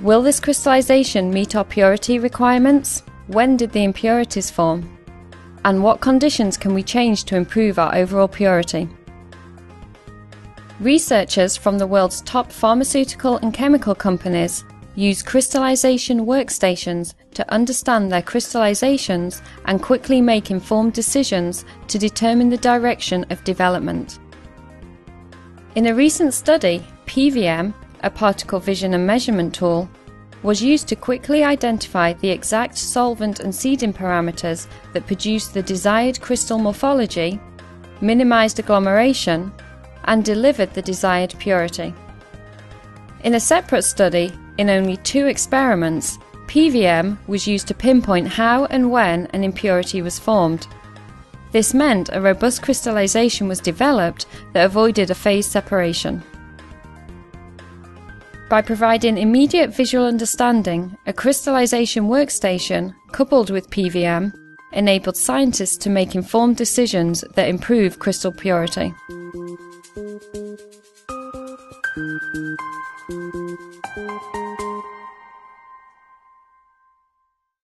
Will this crystallization meet our purity requirements? When did the impurities form? And what conditions can we change to improve our overall purity? Researchers from the world's top pharmaceutical and chemical companies use crystallization workstations to understand their crystallizations and quickly make informed decisions to determine the direction of development. In a recent study, PVM, a particle vision and measurement tool, was used to quickly identify the exact solvent and seeding parameters that produced the desired crystal morphology, minimized agglomeration, and delivered the desired purity. In a separate study, in only two experiments, PVM was used to pinpoint how and when an impurity was formed. This meant a robust crystallization was developed that avoided a phase separation. By providing immediate visual understanding, a crystallization workstation, coupled with PVM, enabled scientists to make informed decisions that improve crystal purity.